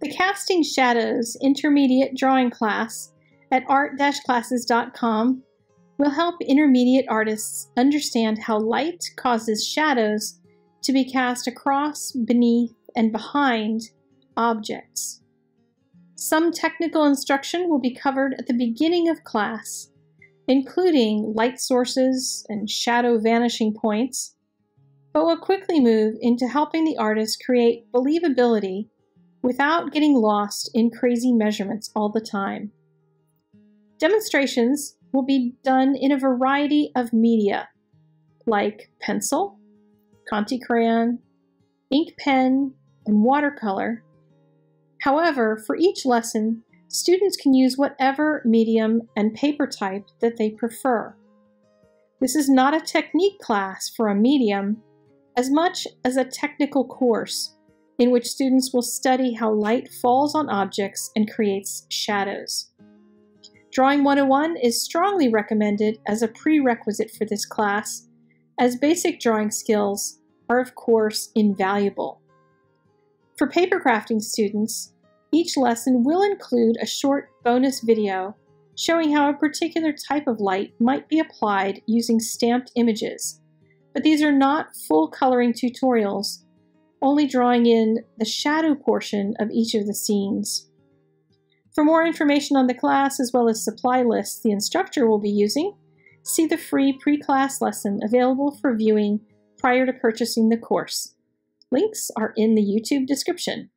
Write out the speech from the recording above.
The Casting Shadows Intermediate Drawing class at art-classes.com will help intermediate artists understand how light causes shadows to be cast across, beneath, and behind objects. Some technical instruction will be covered at the beginning of class, including light sources and shadow vanishing points, but will quickly move into helping the artist create believability without getting lost in crazy measurements all the time. Demonstrations will be done in a variety of media, like pencil, Conte crayon, ink pen, and watercolor. However, for each lesson, students can use whatever medium and paper type that they prefer. This is not a technique class for a medium as much as a technical course in which students will study how light falls on objects and creates shadows. Drawing 101 is strongly recommended as a prerequisite for this class, as basic drawing skills are of course invaluable. For paper crafting students, each lesson will include a short bonus video showing how a particular type of light might be applied using stamped images, but these are not full coloring tutorials, only drawing in the shadow portion of each of the scenes. For more information on the class as well as supply lists the instructor will be using, see the free pre-class lesson available for viewing prior to purchasing the course. Links are in the YouTube description.